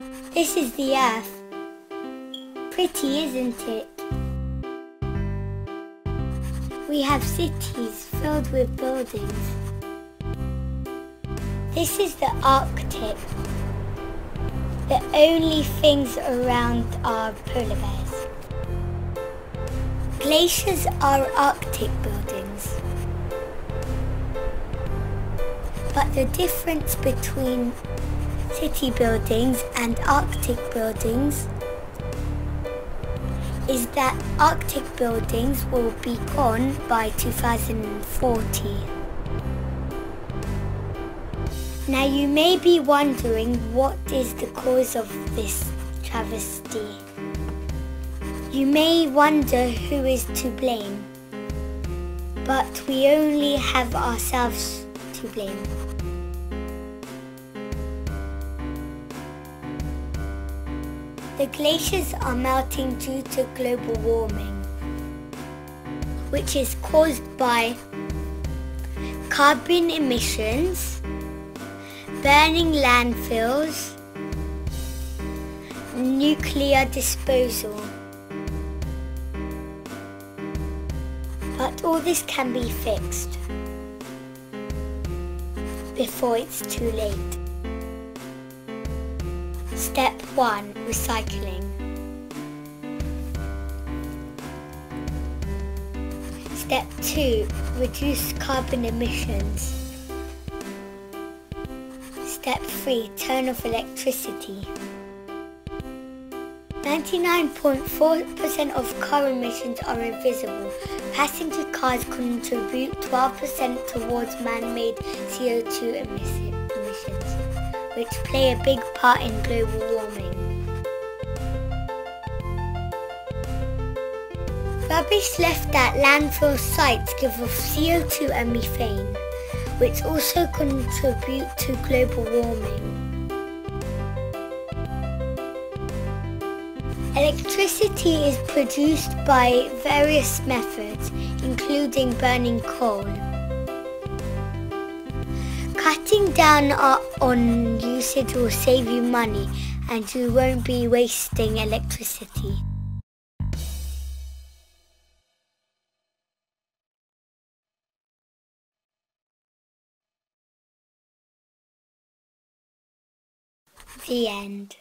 This is the earth. Pretty, isn't it? We have cities filled with buildings. This is the Arctic. The only things around are polar bears. Glaciers are Arctic buildings. But the difference between city buildings and Arctic buildings is that Arctic buildings will be gone by 2040. Now you may be wondering what is the cause of this travesty. You may wonder who is to blame, but we only have ourselves to blame. The glaciers are melting due to global warming, which is caused by carbon emissions, burning landfills, nuclear disposal. But all this can be fixed before it's too late. Step 1. Recycling. Step 2. Reduce carbon emissions. Step 3. Turn off electricity. 99.4% of car emissions are invisible. Passenger cars contribute 12% towards man-made CO2 emissions which play a big part in global warming. Rubbish left at landfill sites give off CO2 and methane, which also contribute to global warming. Electricity is produced by various methods, including burning coal. Cutting down on usage will save you money and you won't be wasting electricity. The end.